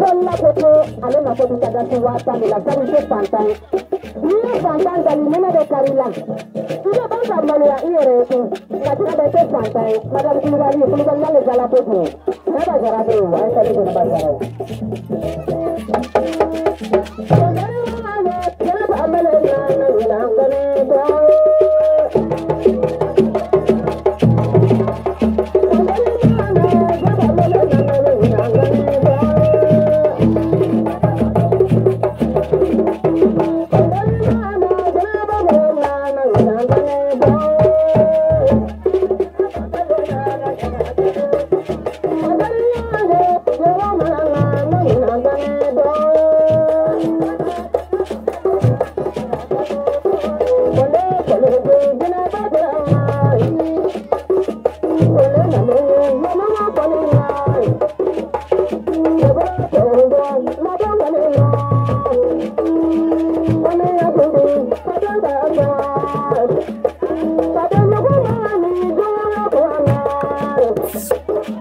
Fella kote, ale na kote kaga si wata mila kari se fantan. Ni fantan gali nene de kari la. Ije ban sa mali ya iye re tu. Katika de se fantan, madam kulubali, kulubali nale zala kote. Naba jara de, ay kari kote ba jara. Thank you.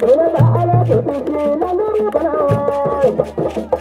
Terima kasih.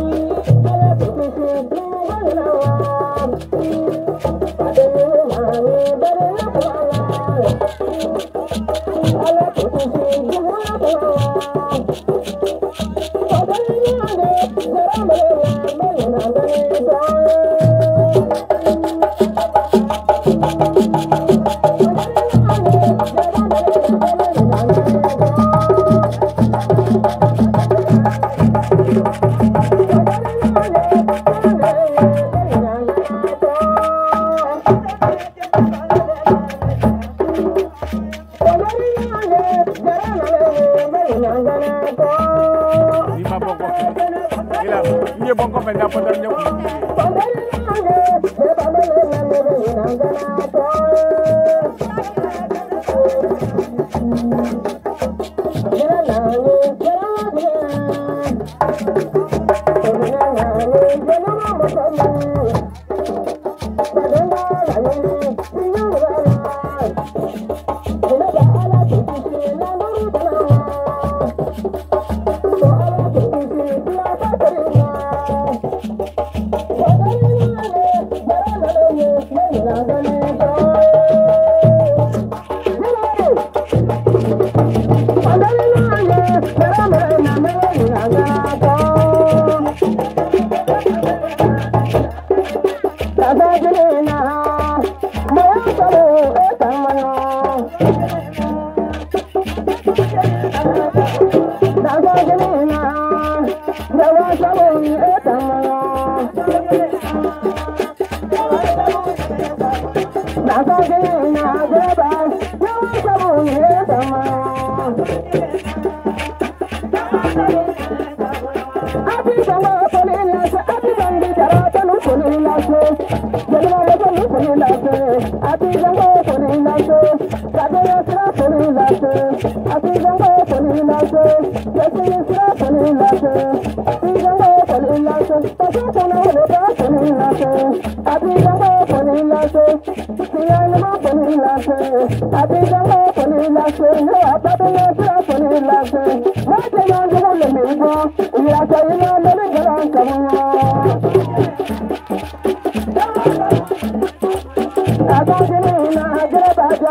Ranganatha Ẹ̀wọ̀n sábò ń ẹ̀ tàn án. Bàbá Gẹ́yìn náà gbé bá. Ẹ̀wọ̀n sábò ń ẹ̀ tàn án. àbíjọ́pọ̀ kò ní lọ́sẹ̀ ìyá ẹlẹ́mọ̀ kò ní lọ́sẹ̀ àbíjọ́pọ̀ kò ní lọ́sẹ̀ ilé àpapẹ̀lẹ̀ síra kò ní lọ́sẹ̀ wọ́n ti ìlànà àjẹ́rẹ́bàjẹ́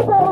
Oh,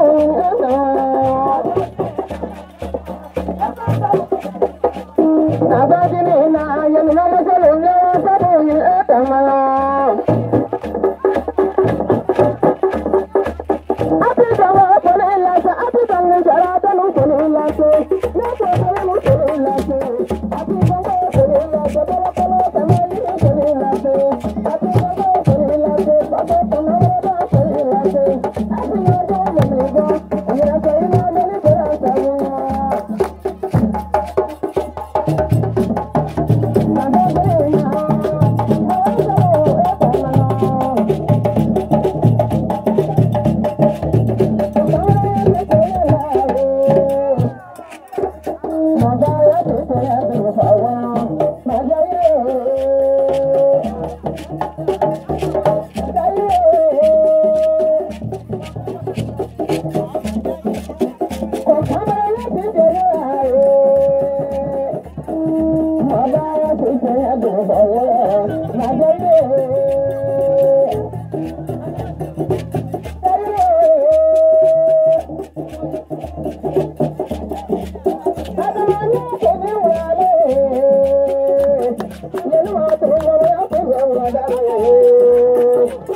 Thank you.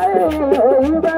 Thank you.